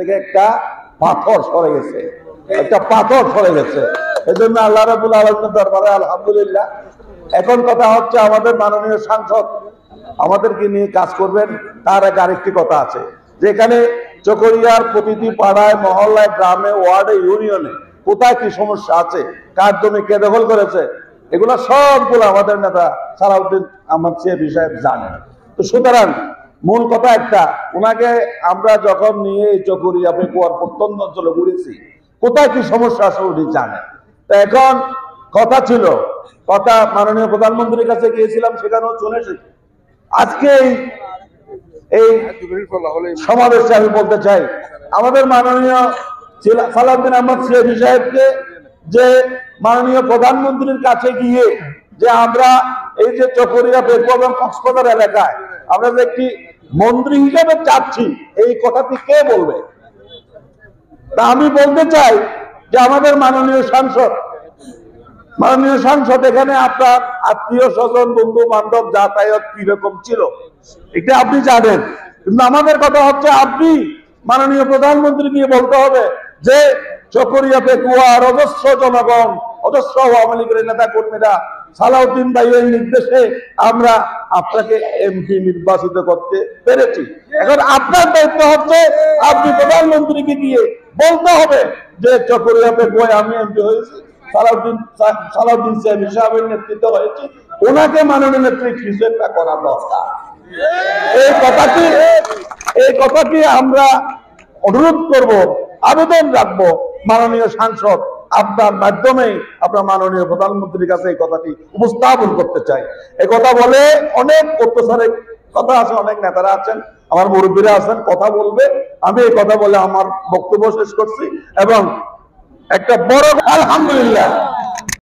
থেকে একটা পাথর সরে গেছে। একটা পাথর সরে গেছে। এই জন্য আল্লাহ রাবুল আলমের দরবারে আলহামদুলিল্লাহ। এখন কথা হচ্ছে আমাদের মাননীয় সাংসদ আমাদেরকে নিয়ে কাজ করবেন। তার এক আরেকটি কথা আছে। যেখানে চকরিয়ার প্রতিটি পাড়ায়, মহল্লায়, গ্রামে, ওয়ার্ডে, ইউনিয়নে কোথায় কি সমস্যা আছে, কার জমি কে দখল করেছে, এগুলো সবগুলো আমাদের নেতা সালাউদ্দিন আহমদ সিয়াবি সাহেব জানেন। তো সুতরাং মূল কথা একটা ওনাকে আমরা যখন নিয়ে এই চকরিয়া পেকুয়ার প্রত্যন্ত অঞ্চলে ঘুরেছি, কোথায় কি সমস্যা আছে উনি জানেন তো এখন কথা ছিল, কথা মাননীয় প্রধানমন্ত্রীর কাছে গিয়েছিলাম, সেখানেও চলে এসেছি। আজকে এই- সমাবেশে আমি বলতে চাই, আমাদের মাননীয় সিলা- সালাউদ্দিন আহমদ সিয়াবি সাহেবকে যে মাননীয় প্রধানমন্ত্রীর কাছে গিয়ে যে আমরা এই যে চকরিয়া বেকুয়া কক্সবাজার এলাকায়, আমরা যে একটি মন্ত্রী হিসেবে চাচ্ছি, এই কথাটি কে বলবে? তা আমি বলতে চাই যে আমাদের মাননীয় সাংসদ মাননীয় সাংসদ এখানে আপনার আত্মীয় স্বজন, বন্ধু বান্ধব, যাতায়াত কীরকম ছিল, এটা আপনি জানেন। কিন্তু আমাদের কথা হচ্ছে আপনি মাননীয় প্রধানমন্ত্রী গিয়ে বলতে হবে যে চকরিয়া পেকুয়ার অজস্র জনগণ, অজস্র আওয়ামী লীগের নেতা কর্মীরা সালাউদ্দিন ভাইয়ের নির্দেশে আমরা আপনাকে এমপি নির্বাচিত করতে পেরেছি। এখন আপনার দায়িত্ব হচ্ছে আপনি প্রধানমন্ত্রীকে গিয়ে বলতে হবে যে চকরিয়া পেকুয়ায় আমি এমপি হয়েছি, সালাউদ্দিন সালাউদ্দিন সাহেব সাহেবের নেতৃত্ব হয়েছে, ওনাকে মাননীয় নেত্রী কিছু একটা করা দরকার। এই কথাটি এই কথাটি আমরা অনুরোধ করব, আবেদন রাখব মাননীয় সাংসদ আপনার মাধ্যমে আপনার মাননীয় প্রধানমন্ত্রীর কাছে এই কথাটি উপস্থাপন করতে চাই। এই কথা বলে অনেক অত্যাচারের কথা আছে, অনেক নেতারা আছেন, আমার মুরব্বীরা আছেন, কথা বলবে। আমি এই কথা বলে আমার বক্তব্য শেষ করছি এবং একটা বড় আলহামদুলিল্লাহ।